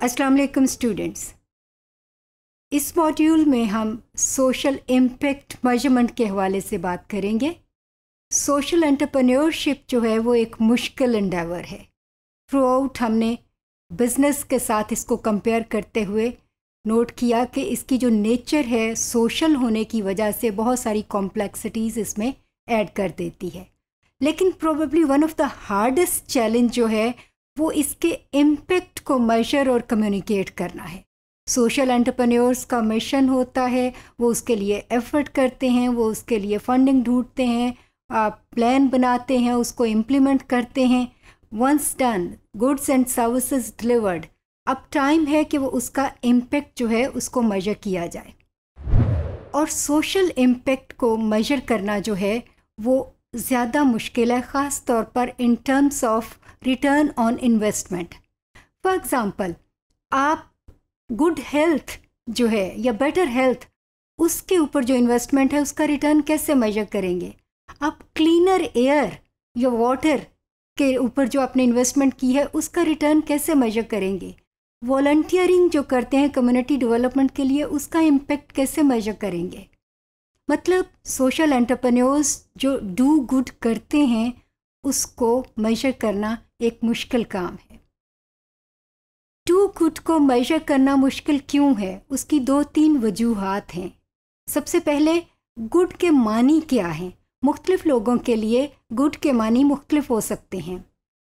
अस्सलाम वालेकुम स्टूडेंट्स इस मॉड्यूल में हम सोशल इम्पेक्ट मेज़रमेंट के हवाले से बात करेंगे। सोशल एंटरप्रेन्योरशिप जो है, वो एक मुश्किल इंडेवर है। थ्रू आउट हमने बिज़नेस के साथ इसको कंपेयर करते हुए नोट किया कि इसकी जो नेचर है सोशल होने की वजह से बहुत सारी कॉम्प्लेक्सिटीज़ इसमें ऐड कर देती है। लेकिन probably one of the hardest challenge जो है वो इसके इम्पेक्ट को मेजर और कम्युनिकेट करना है। सोशल एंटरप्रेन्योर्स का मिशन होता है, वो उसके लिए एफर्ट करते हैं, वो उसके लिए फंडिंग ढूंढते हैं प्लान बनाते हैं, उसको इम्प्लीमेंट करते हैं। Once done goods and services delivered अब टाइम है कि वो उसका इम्पेक्ट जो है उसको मेजर किया जाए। और सोशल इम्पेक्ट को मेजर करना जो है, वो ज़्यादा मुश्किल है, ख़ास तौर पर in terms of return on investment for example आप गुड हेल्थ जो है या बेटर हेल्थ उसके ऊपर जो इन्वेस्टमेंट है, उसका रिटर्न कैसे मेजर करेंगे? आप क्लीनर एयर या वाटर के ऊपर जो आपने इन्वेस्टमेंट की है, उसका रिटर्न कैसे मेजर करेंगे? वॉल्टियरिंग जो करते हैं कम्युनिटी डेवलपमेंट के लिए, उसका इम्पेक्ट कैसे मेजर करेंगे? मतलब सोशल एंटरप्रेन्योर्स जो डू गुड करते हैं, उसको मेजर करना एक मुश्किल काम है। डू गुड को मेजर करना मुश्किल क्यों है? उसकी दो तीन वजूहत हैं। सबसे पहले गुड के मानी क्या हैं? मुख्तलिफ़ लोगों के लिए गुड के मानी मुख्तलिफ़ हो सकते हैं।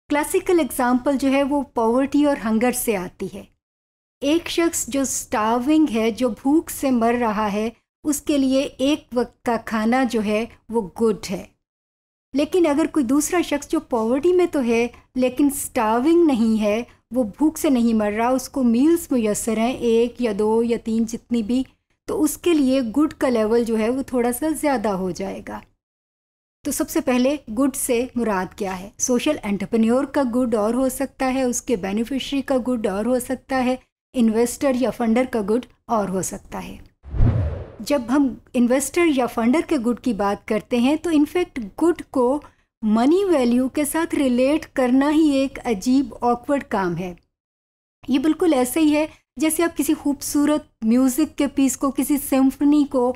क्लासिकल एग्ज़ाम्पल जो है, वो पॉवर्टी और हंगर से आती है। एक शख्स जो स्टाविंग है, जो भूख से मर रहा है उसके लिए एक वक्त का खाना जो है वो गुड है। लेकिन अगर कोई दूसरा शख्स जो पॉवर्टी में तो है, लेकिन स्टाविंग नहीं है, वो भूख से नहीं मर रहा, उसको मील्स मैसर हैं, एक या दो या तीन जितनी भी तो उसके लिए गुड का लेवल जो है वो थोड़ा सा ज़्यादा हो जाएगा। तो सबसे पहले गुड से मुराद क्या है? सोशल एंटरप्रेन्योर का गुड और हो सकता है, उसके बेनिफिशरी का गुड और हो सकता है इन्वेस्टर या फंडर का गुड और हो सकता है। जब हम इन्वेस्टर या फंडर के गुड की बात करते हैं तो इनफैक्ट गुड को मनी वैल्यू के साथ रिलेट करना ही एक अजीब ऑकवर्ड काम है। ये बिल्कुल ऐसे ही है, जैसे आप किसी खूबसूरत म्यूज़िक के पीस को, किसी सिम्फनी को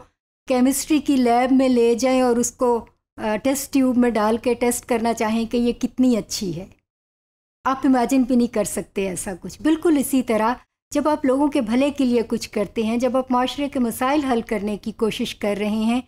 केमिस्ट्री की लैब में ले जाएँ और उसको टेस्ट ट्यूब में डाल के टेस्ट करना चाहें कि ये कितनी अच्छी है। आप इमेजिन भी नहीं कर सकते ऐसा कुछ। बिल्कुल इसी तरह जब आप लोगों के भले के लिए कुछ करते हैं, जब आप माशरे के मसाइल हल करने की कोशिश कर रहे हैं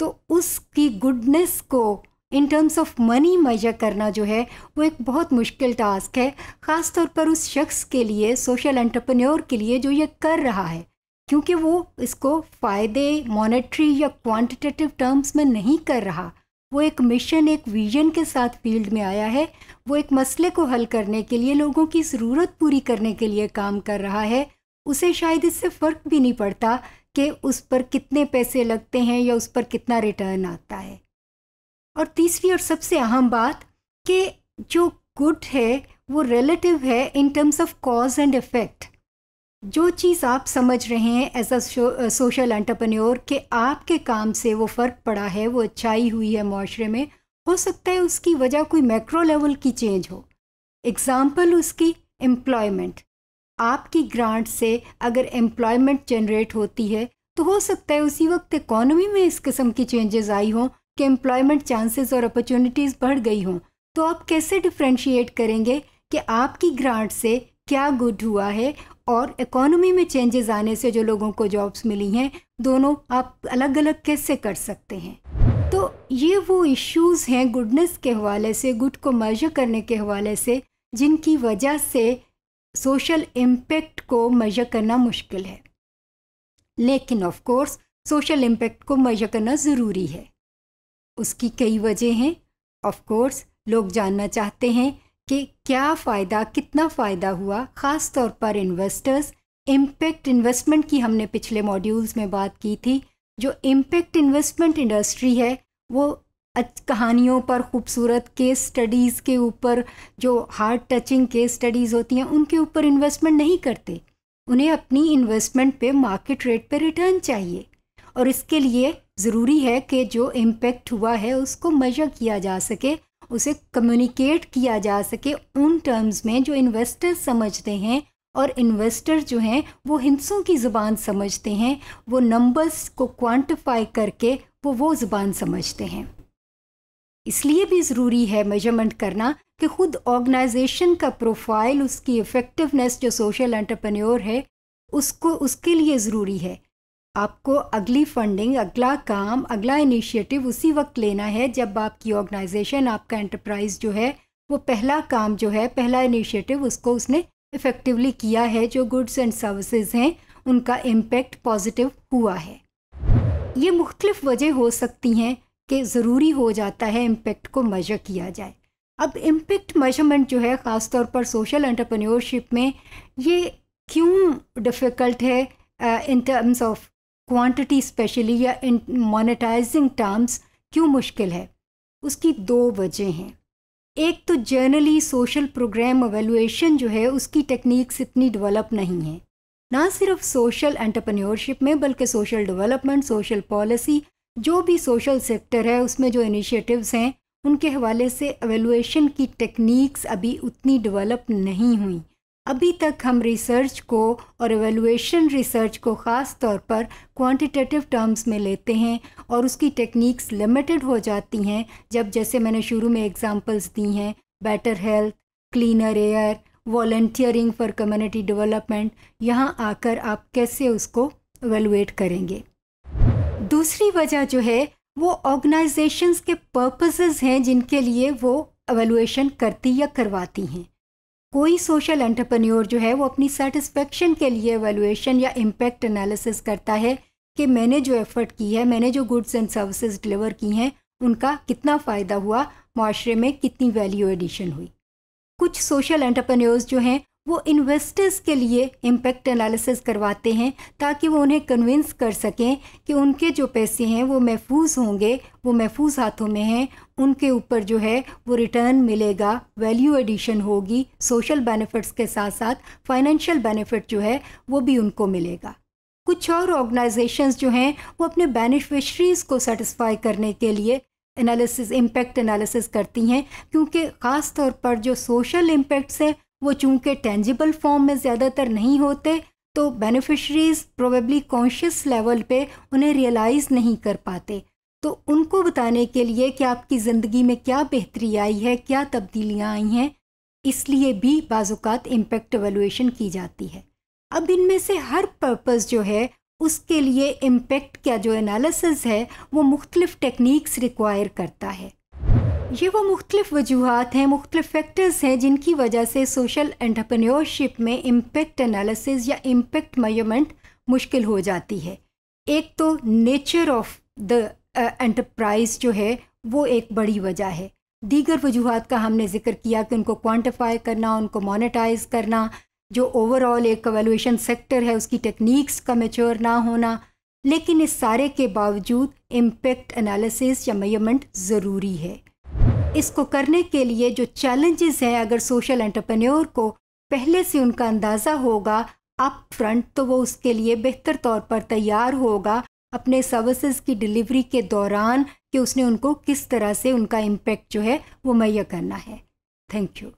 तो उसकी गुडनेस को in terms of money measure करना जो है, वो एक बहुत मुश्किल टास्क है ख़ास तौर पर उस शख्स के लिए सोशल एंटरप्रेन्योर के लिए जो ये कर रहा है। क्योंकि वो इसको फ़ायदे मॉनेटरी या क्वांटिटेटिव टर्म्स में नहीं कर रहा। वो एक मिशन एक विजन के साथ फ़ील्ड में आया है। वो एक मसले को हल करने के लिए, लोगों की ज़रूरत पूरी करने के लिए काम कर रहा है। उसे शायद इससे फ़र्क भी नहीं पड़ता कि उस पर कितने पैसे लगते हैं या उस पर कितना रिटर्न आता है। और तीसरी और सबसे अहम बात कि जो गुड है, वो रिलेटिव है in terms of cause and effect जो चीज़ आप समझ रहे हैं एज अ सोशल एंटरप्रेन्योर कि आपके काम से वो फ़र्क पड़ा है, वो अच्छाई हुई है माशरे में, हो सकता है उसकी वजह कोई मैक्रो लेवल की चेंज हो। एग्ज़ाम्पल उसकी एम्प्लॉयमेंट आपकी ग्रांट से अगर एम्प्लॉयमेंट जनरेट होती है तो हो सकता है उसी वक्त इकॉनमी में इस किस्म की चेंजेस आई हों कि एम्प्लॉयमेंट चांसेस और अपॉर्चुनिटीज़ बढ़ गई हों। तो आप कैसे डिफ्रेंशिएट करेंगे कि आपकी ग्रांट से क्या गुड हुआ है और इकोनॉमी में चेंजेस आने से जो लोगों को जॉब्स मिली हैं, दोनों आप अलग अलग कैसे कर सकते हैं? तो ये वो इश्यूज़ हैं गुडनेस के हवाले से गुड को मेजर करने के हवाले से, जिनकी वजह से सोशल इम्पेक्ट को मेजर करना मुश्किल है। लेकिन ऑफ़ कोर्स सोशल इम्पेक्ट को मेजर करना ज़रूरी है। उसकी कई वजह हैं। ऑफ़ कोर्स लोग जानना चाहते हैं कि क्या फ़ायदा, कितना फ़ायदा हुआ? ख़ास तौर पर इन्वेस्टर्स इम्पेक्ट इन्वेस्टमेंट की हमने पिछले मॉड्यूल्स में बात की थी। जो इम्पेक्ट इन्वेस्टमेंट इंडस्ट्री है, वो कहानियों पर, खूबसूरत केस स्टडीज़ के ऊपर, जो हार्ड टचिंग केस स्टडीज़ होती हैं, उनके ऊपर इन्वेस्टमेंट नहीं करते। उन्हें अपनी इन्वेस्टमेंट पे मार्केट रेट पे रिटर्न चाहिए। और इसके लिए ज़रूरी है कि जो इम्पेक्ट हुआ है, उसको मेजर किया जा सके। उसे कम्युनिकेट किया जा सके उन टर्म्स में जो इन्वेस्टर्स समझते हैं और इन्वेस्टर जो हैं, वो हिंसों की ज़ुबान समझते हैं, वो नंबर्स को क्वांटिफाई करके वो वो ज़ुबान समझते हैं। इसलिए भी ज़रूरी है मेज़रमेंट करना कि ख़ुद ऑर्गेनाइजेशन का प्रोफ़ाइल उसकी इफ़ेक्टिवनेस जो सोशल एंटरप्रेन्योर है, उसको, उसके लिए ज़रूरी है। आपको अगली फंडिंग अगला काम, अगला इनिशिएटिव उसी वक्त लेना है जब आपकी ऑर्गेनाइजेशन आपका एंटरप्राइज जो है, वो पहला काम जो है, पहला इनिशिएटिव उसको उसने इफ़ेक्टिवली किया है, जो गुड्स एंड सर्विसेज़ हैं, उनका इम्पेक्ट पॉजिटिव हुआ है। ये मुख्तलिफ़ वजह हो सकती हैं कि ज़रूरी हो जाता है इम्पेक्ट को मेजर किया जाए। अब इम्पेक्ट मेज़रमेंट जो है ख़ास तौर पर सोशल एंटरप्रेन्योरशिप में, ये क्यों डिफ़िकल्ट है in terms of quantity specially या इन मोनेटाइजिंग टर्म्स क्यों मुश्किल है? उसकी दो वजह हैं। एक तो जर्नली सोशल प्रोग्राम एवेलुएशन जो है, उसकी टेक्निक्स इतनी डेवलप नहीं है। ना सिर्फ़ सोशल एंटरप्रेन्योरशिप में, बल्कि सोशल डेवलपमेंट सोशल पॉलिसी जो भी सोशल सेक्टर है, उसमें जो इनिशिएटिव्स हैं, उनके हवाले से एवेलुएशन की टेक्निक्स अभी उतनी डेवलप नहीं हुई। अभी तक हम रिसर्च को और एवेलुएशन रिसर्च को ख़ास तौर पर क्वांटिटेटिव टर्म्स में लेते हैं और उसकी टेक्निक्स लिमिटेड हो जाती हैं। जब जैसे मैंने शुरू में एग्जांपल्स दी हैं better health cleaner air volunteering for community development यहाँ आकर आप कैसे उसको एवेलुएट करेंगे। दूसरी वजह जो है, वो ऑर्गेनाइजेशंस के पर्पसेस हैं जिनके लिए वो एवेलुएशन करती या करवाती हैं। कोई सोशल एंटरप्रेन्योर जो है, वो अपनी सेटिस्फेक्शन के लिए एवेलुएशन या इम्पैक्ट एनालिसिस करता है कि मैंने जो एफ़र्ट की है, मैंने जो गुड्स एंड सर्विसेज़ डिलीवर की हैं, उनका कितना फ़ायदा हुआ माशरे में कितनी वैल्यू एडिशन हुई। कुछ सोशल एंटरप्रेन्योर्स जो हैं वो इन्वेस्टर्स के लिए इम्पेक्ट एनालिसिस करवाते हैं ताकि वो उन्हें कन्विंस कर सकें कि उनके जो पैसे हैं वो महफूज होंगे, वो महफूज हाथों में हैं, उनके ऊपर जो है वो रिटर्न मिलेगा वैल्यू एडिशन होगी सोशल बेनिफिट्स के साथ साथ फाइनेंशियल बेनिफिट जो है वो भी उनको मिलेगा। कुछ और ऑर्गेनाइजेशंस जो हैं वो अपने बेनिफिशरीज़ को सेटिस्फाई करने के लिए एनालिसिस इम्पेक्ट एनालिसिस करती हैं, क्योंकि ख़ास तौर पर जो सोशल इम्पेक्ट्स हैं वो चूँकि टेंजिबल फॉर्म में ज़्यादातर नहीं होते तो बेनिफिशरीज प्रोबेबली कॉन्शियस लेवल पे उन्हें रियलाइज़ नहीं कर पाते। तो उनको बताने के लिए कि आपकी ज़िंदगी में क्या बेहतरी आई है, क्या तब्दीलियाँ आई हैं, इसलिए भी बाज़ात इम्पेक्ट एवेलुएशन की जाती है। अब इनमें से हर पर्पज़ जो है, उसके लिए इम्पेक्ट का जो एनालिसिस है, वो मुख्तलिफ़ टेक्निक्स रिक्वायर करता है। ये वो मुख्तलिफ़ वजूहत हैं, मुख्तलिफ़ फैक्टर्स हैं जिनकी वजह से सोशल एंटरप्रेन्योरशिप में इम्पेक्ट एनालिसिस या इम्पेक्ट मेज़रमेंट मुश्किल हो जाती है। एक तो नेचर ऑफ़ द एंटरप्राइज जो है, वो एक बड़ी वजह है। दीगर वजूहत का हमने ज़िक्र किया कि उनको क्वान्टिफाई करना, उनको मोनेटाइज करना, जो ओवरऑल एक एवेलुएशन सेक्टर है, उसकी टेक्निक्स का मेच्योर ना होना। लेकिन इस सारे के बावजूद इम्पेक्ट एनालिसिस या मेज़रमेंट ज़रूरी है। इसको करने के लिए जो चैलेंजेस हैं, अगर सोशल एंटरप्रेन्योर को पहले से उनका अंदाज़ा होगा अप फ्रंट तो वो उसके लिए बेहतर तौर पर तैयार होगा अपने सर्विसेज़ की डिलीवरी के दौरान कि उसने उनको किस तरह से उनका इम्पेक्ट जो है वो मुहैया करना है। Thank you